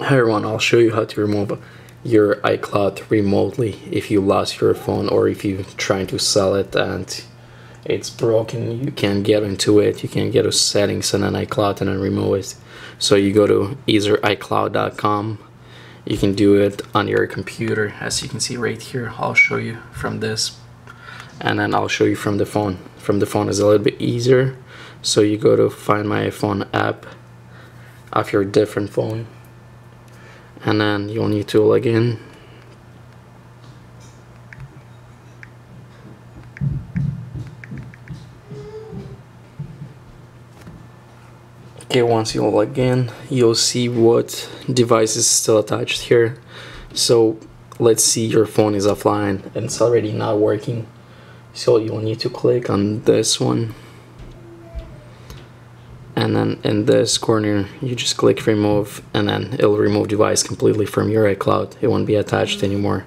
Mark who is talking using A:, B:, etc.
A: Hi everyone, I'll show you how to remove your iCloud remotely if you lost your phone or if you're trying to sell it and it's broken. You can't get into it. You can get to settings and then iCloud and then remove it. So you go to either iCloud.com you can do it on your computer as you can see right here. I'll show you from this. And then I'll show you from the phone. From the phone is a little bit easier. So you go to find my iPhone app of your different phone and then you'll need to log in. Okay once you log in you'll see what device is still attached here. So let's see your phone is offline and it's already not working. So you'll need to click on this one and then in this corner you just click remove and then it'll remove device completely from your iCloud. It won't be attached anymore